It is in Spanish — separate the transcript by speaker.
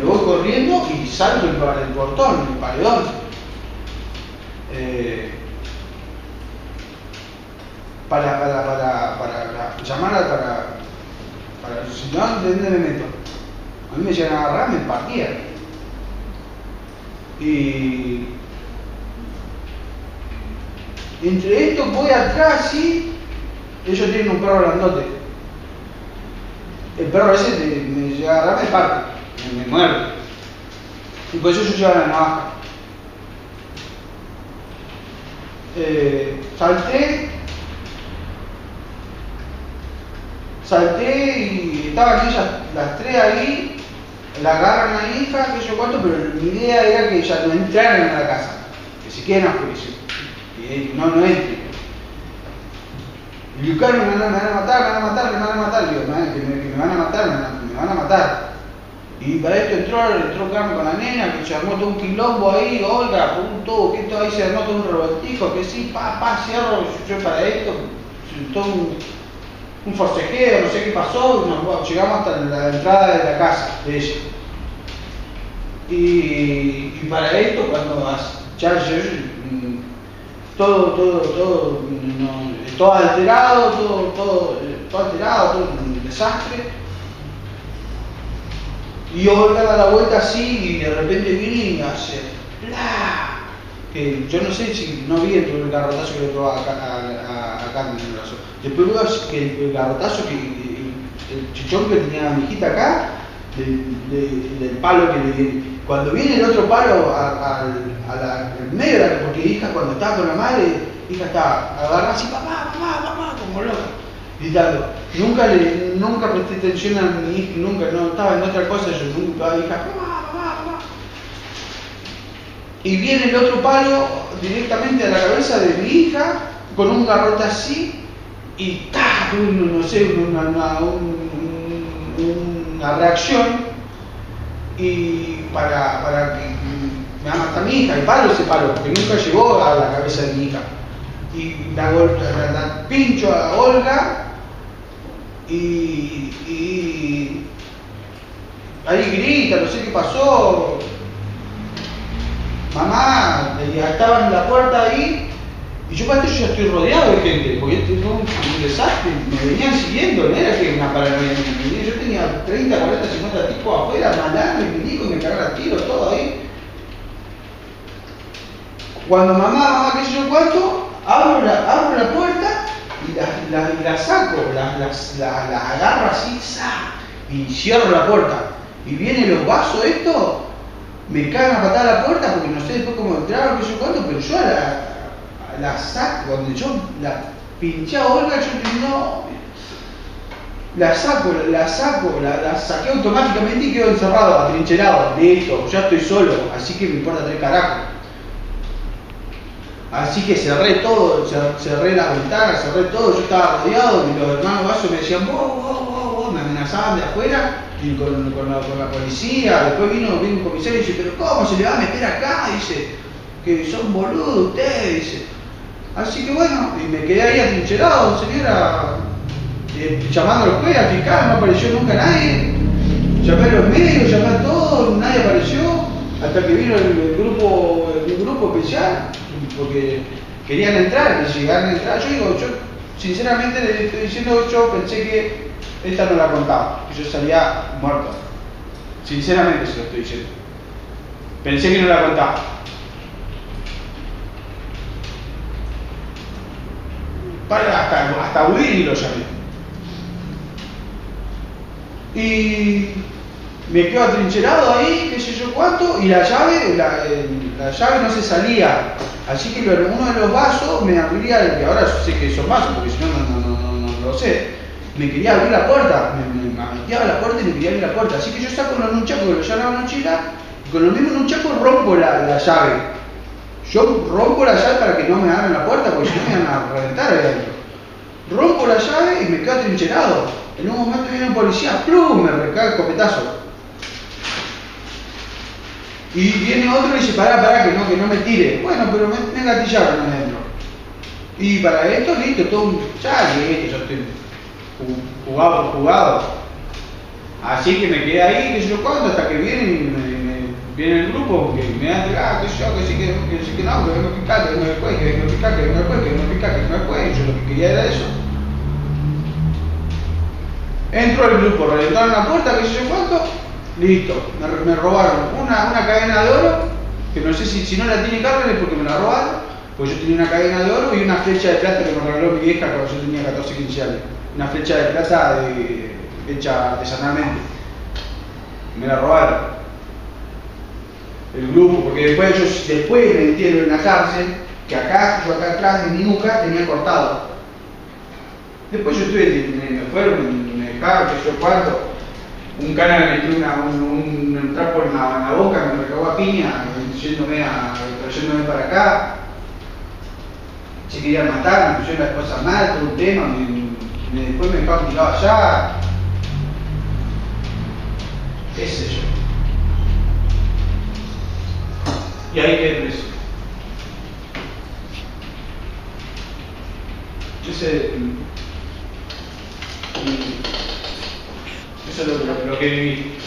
Speaker 1: me voy corriendo y salto el, el portón, el paredón. Eh, para, para, para, para llamar a, para, para, si no, ¿dónde me meto? A mí me llegan a agarrar, me partían. Y entre esto voy atrás y ellos tienen un perro grandote. El perro me, me llega a agarrar, me parte, me muerde. Y por eso yo llevo la navaja. Eh, salté salté y estaban ellas las tres ahí, la agarran a la hija, sé yo cuánto, pero mi idea era que ellas no entraran a la casa, que se queden a juicio, y no, no entren. Y me, van a matar, me van a matar, me van a matar, digo, que que me van a matar, me, van a matar. Y para esto entró, entró Carmen con la nena, que se armó todo un quilombo ahí, Olga, todo, que esto ahí se armó todo un revoltijo, que sí, pa, pa, cierro, yo para esto, todo un, un forcejeo, no sé qué pasó, nos, llegamos hasta la entrada de la casa de ella. Y, y para esto, cuando ya yo, todo, todo, todo, no, todo alterado, todo, todo, todo alterado, todo un desastre. Y Olga da la vuelta así y de repente viene y hace ¡Bla! Que yo no sé si no vi el garrotazo que le pegó a, a, a, a Carmen en el brazo. Después veo que el garrotazo que el, chichón que tenía mi hijita acá, del, del, del palo que le. Cuando viene el otro palo al medio de la porque hija cuando estaba con la madre, hija estaba agarrada así, papá, papá, papá, como loca, gritando. Nunca le, nunca presté atención a mi hija, nunca, no estaba en otra cosa, yo nunca, hija, papá, papá. Y viene el otro palo directamente a la cabeza de mi hija, con un garrote así, y ¡ta! Un, no sé, una, una, un, una reacción y para, para que me va a mi hija, y palo ese palo, porque nunca llegó a la cabeza de mi hija. Y la, la, la pincho a Olga y, ahí grita, no sé qué pasó. Mamá, estaba en la puerta ahí y yo para esto yo estoy rodeado de gente, porque esto es un desastre, me venían siguiendo, no era que una paranoia, yo tenía 30, 40, 50 tipos afuera, mandando y me dijo y me cagaron tiro, todo ahí. Cuando mamá, mamá, qué sé yo cuánto, abro la, abro la puerta y la, la, la saco, la, la, agarro así, ¡sa! y cierro la puerta. Y vienen los vasos estos, me cagan a patar la puerta porque no sé después cómo entraron, qué sé cuánto, pero yo a la, saco, cuando yo la pinché a Olga, yo no, la saco, la saco, la, la, saqué automáticamente y quedo encerrado, atrincherado, listo, ya estoy solo, así que me importa tres carajos. Así que cerré todo, cerré las ventanas, cerré todo, yo estaba rodeado y los hermanos vasos me decían, vos, vos, vos, vos, me amenazaban de afuera y con, la, policía, después vino, vino un comisario y dice, pero ¿cómo se le va a meter acá? dice, que son boludos ustedes, dice. Así que bueno, y me quedé ahí atrincherado, señora, eh, llamando a los jueces, al fiscal, no apareció nunca nadie. Llamé a los medios, llamé a todos, nadie apareció, hasta que vino el, el grupo, el grupo especial, porque querían entrar, y llegaron a entrar. Yo digo, yo sinceramente le estoy diciendo, yo pensé que esta no la contaba, que yo salía muerto. Sinceramente se lo estoy diciendo. Pensé que no la contaba. Para hasta, hasta huir y lo llamé. Y me quedo atrincherado ahí, qué sé yo cuánto, y la llave, la, la llave no se salía. Así que uno de los vasos me abría, ahora sé que son vasos, porque si no, no, no, no, no, lo sé. Me quería abrir la puerta, me, me la puerta y me quería abrir la puerta. Así que yo saco los nunchacos que lo llamo la mochila, y con los mismos nunchacos rompo la, la llave. Yo rompo la llave para que no me abran la puerta, porque si no me van a reventar ahí adentro. Rompo la llave y me quedo atrincherado. En un momento viene un policía, ¡plum! me recaga el copetazo. Y viene otro y dice, pará, pará, que no, que no me tire. Bueno, pero me, me gatillaron adentro. Y para esto, listo, todo un... Ya, listo, yo estoy jugado, jugado. Así que me quedé ahí, que yo cuando, hasta que vienen y me grupo que me dan, ah, que yo, que sí, que, que sí, que no, que vengo a picar, que vengo después, que vengo a picar, que vengo después, que vengo a picar, que vengo después, yo lo que quería era eso. Entro al grupo, reventaron la puerta, que sé yo cuánto, listo, me, robaron una, una cadena de oro, que no sé si, si no la tiene Carmen es porque me la robaron, pues yo tenía una cadena de oro y una flecha de plata que me regaló mi vieja cuando yo tenía 14, 15 años. Una flecha de plata hecha artesanalmente. Me la robaron. El grupo, porque después yo después me metieron en la cárcel, que acá, yo acá atrás de mi nuca tenía cortado. Después yo estuve, me fueron, me dejaron, que yo cuánto. Un cana me metió un, un, un trapo en la, boca, me recagó a piña, yéndome, trayéndome para acá se querían matar, me pusieron las cosas mal, todo un tema, me, después me dejaron tirado allá. ¿Qué sé? Y ahí quedé preso. Ese, eso es lo, que.